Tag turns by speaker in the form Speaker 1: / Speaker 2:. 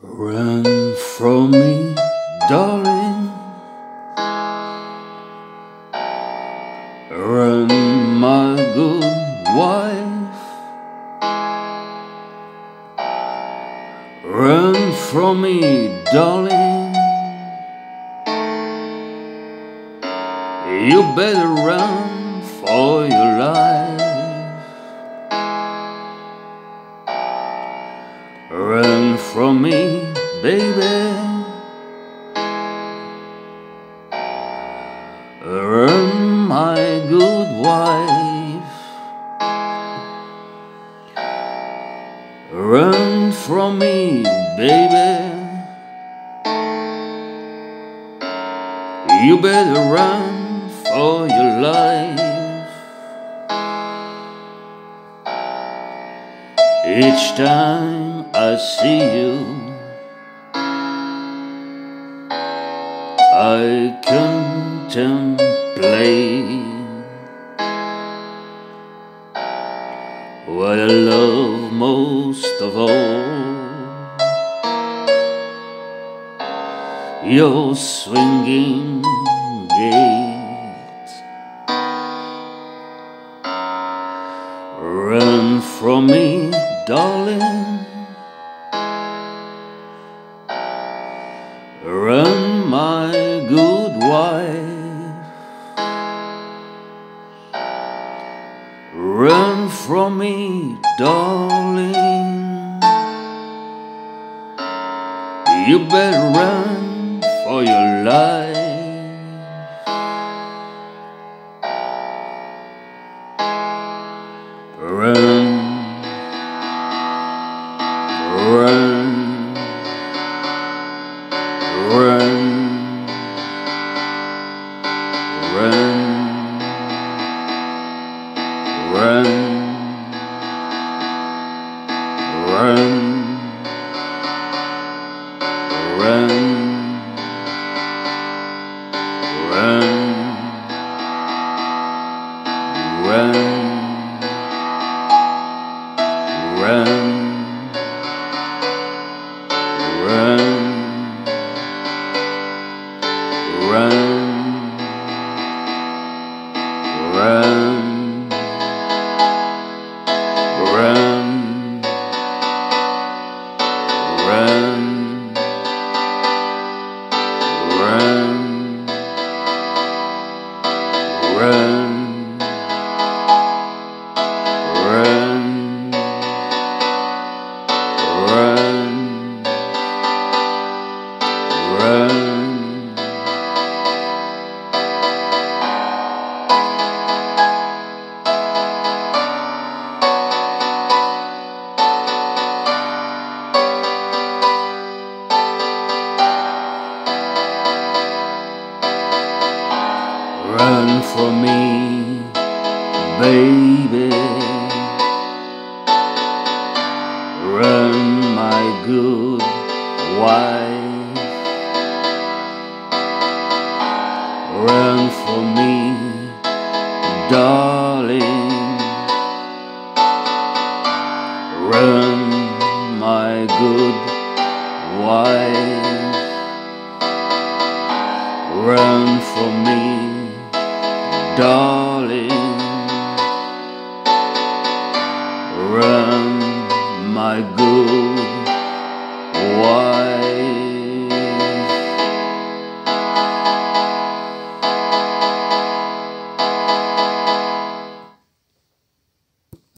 Speaker 1: Run from me, darling. Run, my good wife. Run from me, darling. You better run for your life. From me, baby. Run, my good wife. Run from me, baby. You better run for your life. Each time I see you, I contemplate what I love most of all. Your swinging gate. Run from me, darling. Run, my good wife. Run from me, darling. You better run for your life. Run, run, Run. Baby. Run, my good wife. Run for me, darling. Run, my good wife. Run for me, darling. Run, my good wife.